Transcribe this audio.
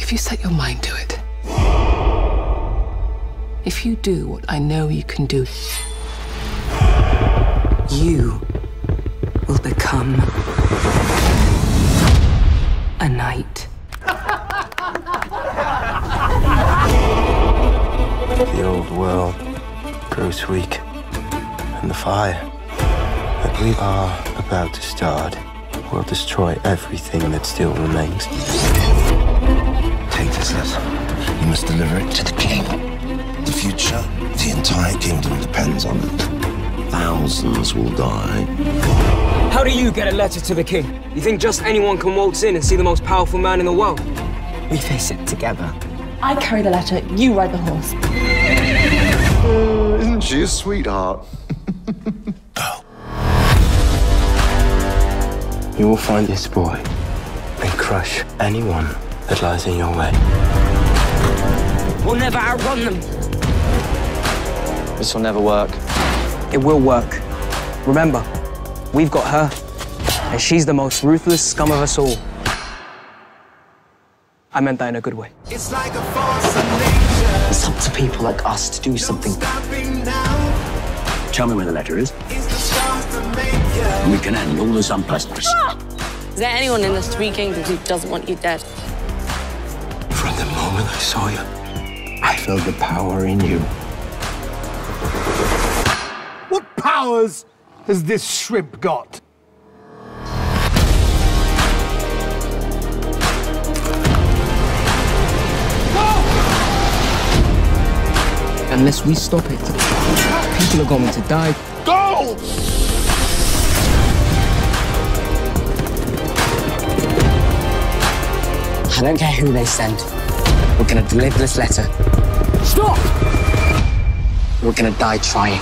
If you set your mind to it, if you do what I know you can do, you will become a knight. The old world grows weak, and the fire that we are about to start will destroy everything that still remains. Take. You must deliver it to the king. The future, the entire kingdom depends on it. Thousands will die. How do you get a letter to the king? You think just anyone can waltz in and see the most powerful man in the world? We face it together. I carry the letter, you ride the horse. Uh, isn't she a sweetheart? Go. You will find this boy and crush anyone that lies in your way. We'll never outrun them. This will never work. It will work. Remember, we've got her, and she's the most ruthless scum of us all. I meant that in a good way. It's up to people like us to do something. Tell me where the letter is. We can end all this unpleasantness. Ah! Is there anyone in the three kingdoms who doesn't want you dead? From the moment I saw you, I felt the power in you. What powers has this shrimp got? Unless we stop it, people are going to die. Go! I don't care who they send. We're gonna deliver this letter. Stop! We're gonna die trying.